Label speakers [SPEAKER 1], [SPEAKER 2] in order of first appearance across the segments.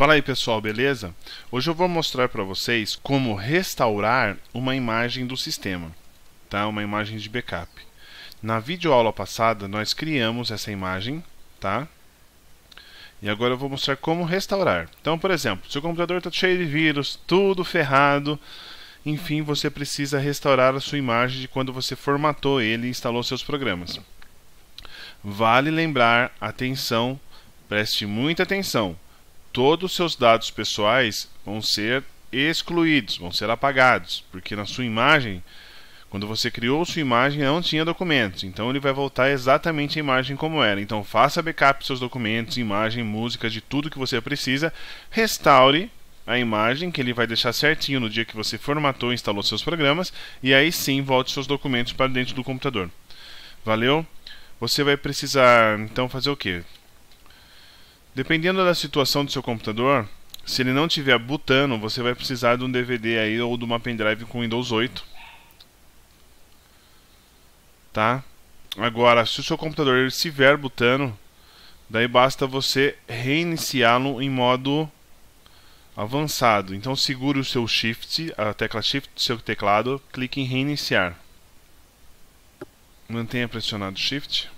[SPEAKER 1] Fala aí pessoal, beleza? Hoje eu vou mostrar para vocês como restaurar uma imagem do sistema, tá? Uma imagem de backup. Na videoaula passada nós criamos essa imagem, tá? E agora eu vou mostrar como restaurar. Então, por exemplo, seu computador está cheio de vírus, tudo ferrado, enfim, você precisa restaurar a sua imagem de quando você formatou ele e instalou seus programas. Vale lembrar, atenção, preste muita atenção todos os seus dados pessoais vão ser excluídos, vão ser apagados, porque na sua imagem, quando você criou sua imagem, não tinha documentos, então ele vai voltar exatamente a imagem como era. Então faça backup dos seus documentos, imagem, música, de tudo que você precisa, restaure a imagem que ele vai deixar certinho no dia que você formatou e instalou seus programas, e aí sim volte seus documentos para dentro do computador. Valeu? Você vai precisar então fazer o que? Dependendo da situação do seu computador, se ele não tiver butano, você vai precisar de um DVD aí ou de uma pendrive com Windows 8. Tá? Agora, se o seu computador estiver butano, daí basta você reiniciá-lo em modo avançado. Então segure o seu Shift, a tecla Shift do seu teclado, clique em reiniciar. Mantenha pressionado Shift.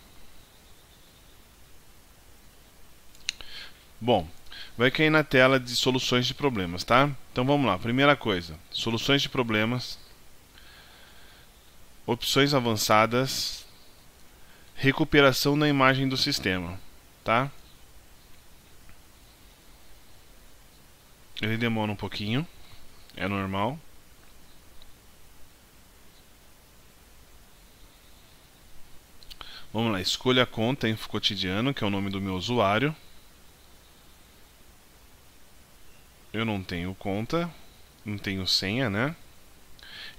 [SPEAKER 1] Bom, vai cair na tela de soluções de problemas, tá? Então vamos lá. Primeira coisa, soluções de problemas, opções avançadas, recuperação da imagem do sistema, tá? Ele demora um pouquinho, é normal. Vamos lá, escolha a conta Info Cotidiano, que é o nome do meu usuário. Eu não tenho conta, não tenho senha, né?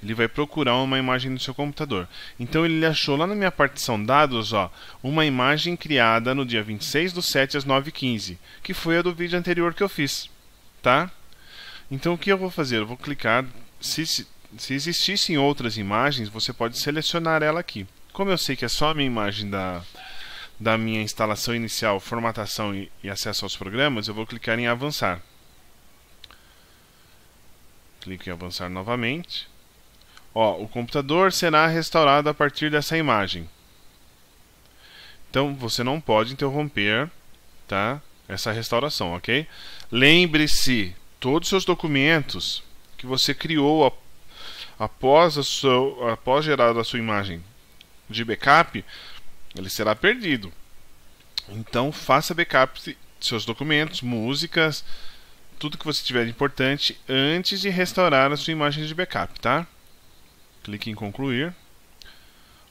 [SPEAKER 1] Ele vai procurar uma imagem no seu computador. Então ele achou lá na minha partição dados, ó, uma imagem criada no dia 26 do 7 às 9h15, que foi a do vídeo anterior que eu fiz, tá? Então o que eu vou fazer? Eu vou clicar, se, se, se existissem outras imagens, você pode selecionar ela aqui. Como eu sei que é só a minha imagem da, da minha instalação inicial, formatação e, e acesso aos programas, eu vou clicar em avançar. Clique em avançar novamente. Ó, o computador será restaurado a partir dessa imagem. Então você não pode interromper, tá? Essa restauração, ok? Lembre-se, todos os seus documentos que você criou após, a sua, após gerar a sua imagem de backup, ele será perdido. Então faça backup de seus documentos, músicas, tudo que você tiver de importante antes de restaurar a sua imagem de backup, tá? Clique em concluir.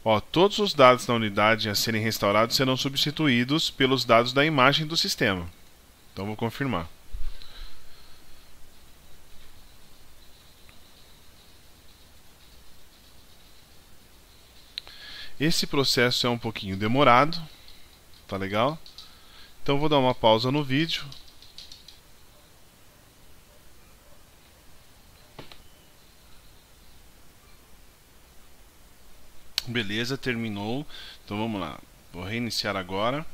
[SPEAKER 1] Ó, todos os dados da unidade a serem restaurados serão substituídos pelos dados da imagem do sistema. Então vou confirmar. Esse processo é um pouquinho demorado, tá legal? Então vou dar uma pausa no vídeo Beleza, terminou. Então vamos lá. Vou reiniciar agora.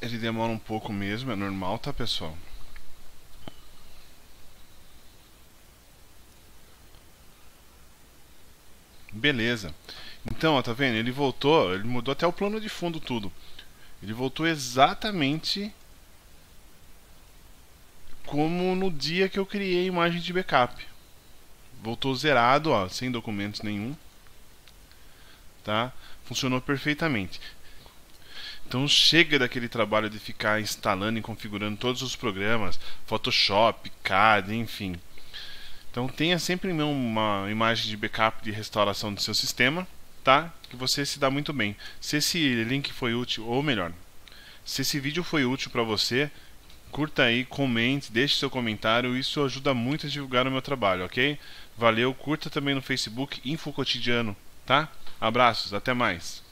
[SPEAKER 1] Ele demora um pouco mesmo, é normal, tá pessoal? Beleza. Então, ó, tá vendo? Ele voltou, ele mudou até o plano de fundo tudo. Ele voltou exatamente como no dia que eu criei a imagem de backup. Voltou zerado, ó, sem documentos nenhum. Tá? Funcionou perfeitamente. Então chega daquele trabalho de ficar instalando e configurando todos os programas, Photoshop, CAD, enfim. Então tenha sempre uma imagem de backup de restauração do seu sistema tá? Que você se dá muito bem. Se esse link foi útil, ou melhor, se esse vídeo foi útil para você, curta aí, comente, deixe seu comentário, isso ajuda muito a divulgar o meu trabalho, ok? Valeu, curta também no Facebook Info Cotidiano, tá? Abraços, até mais.